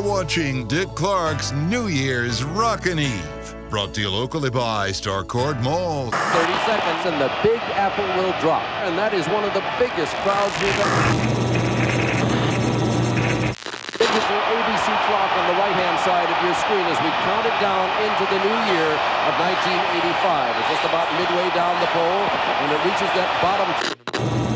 are watching Dick Clark's New Year's Rockin' Eve. Brought to you locally by Starcourt Mall. 30 seconds and the Big Apple will drop. And that is one of the biggest crowds we've ever Digital ABC clock on the right-hand side of your screen as we count it down into the new year of 1985. It's just about midway down the pole when it reaches that bottom.